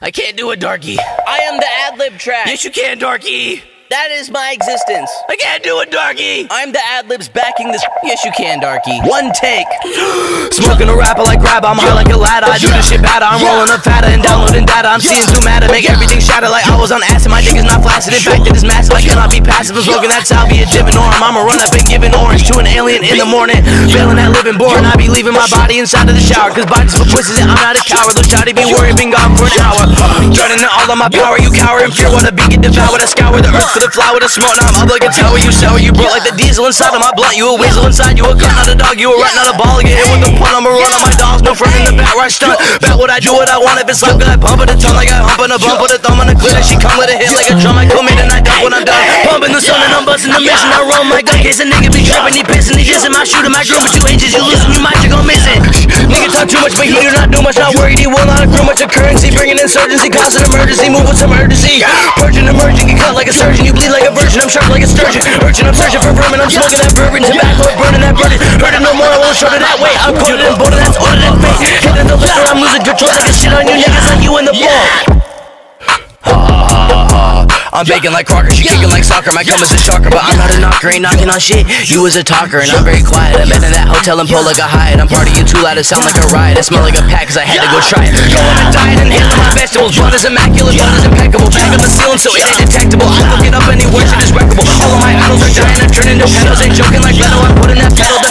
I can't do it, Darky. I am the ad lib track. Yes, you can, Darky. That is my existence. I can't do it, Darky. I'm the ad libs backing this. Yes, you can, Darky. One take. Smoking a rapper like grab, I'm high like a ladder. I do this shit better. I'm rolling up fatter and downloading data. I'm seeing too matter. make everything shatter like I was on acid. My dick is not flaccid. In fact, it is massive. I cannot be passive. I'm smoking that salvia, dipping arm. I'ma run up and giving orange to an alien in the morning. Failing that living born. I be leaving my body inside of the shower. Cause bodies for pussies and I'm not a coward. Those shawty be worried, been gone for an hour. Turning in all of my power. You cower in fear. Wanna be get devoured. I scour the earth for the flower to smoke. Now I'm up like a tower. You sour. You brought like the diesel inside of my blood. You a weasel inside. You a gun, not a dog. You a rat, not a ball. Get hit with the punt. I'ma run on my dogs. No front in the back. Right stunt. Back what I do, what I want. If it's like I pump it a tongue like I hump on a bump with a thumb on the glitter. She come with a hit like a drum. I come in and I dump when I'm done. Pumping the sun and I'm busting the mission. I roll my gun case. A nigga be tripping. He pissing. He dissing. My shooter, my groom. With two inches. You losing. You might. You gon' miss it. Nigga talk too much, but he do not do much. Not worried. He will not accrue much of currency. Bringing insurgency. Causing emergency. Move with some urgency. Purging, emerging. Get cut like a surgeon. You bleed like a virgin. I'm sharp like a sturgeon. Urging. I'm searching for vermin. I'm smoking that bourbon. Tobacco. Burning that burden. Hurting no more. I won't short it that way. I'm coded and boarded. That's ordered and fake. Hitting the liquor. I'm losing control. I'm baking like Crocker, she kicking like soccer. My cum is a shocker, but I'm not a knocker, ain't knocking on shit. You was a talker, and I'm very quiet. I'm in that hotel and Pola, got high, hide. I'm partying too loud, it sound like a riot. It smell like a pack, cause I had to go try it. Go on a diet and handle my vegetables. Blood is immaculate, blood is impeccable. Bag up the ceiling so it ain't detectable. I'm looking up anywhere, shit is wreckable. All of my idols are dying, I'm turning to pedals. Ain't joking like Leno, I'm putting that pedal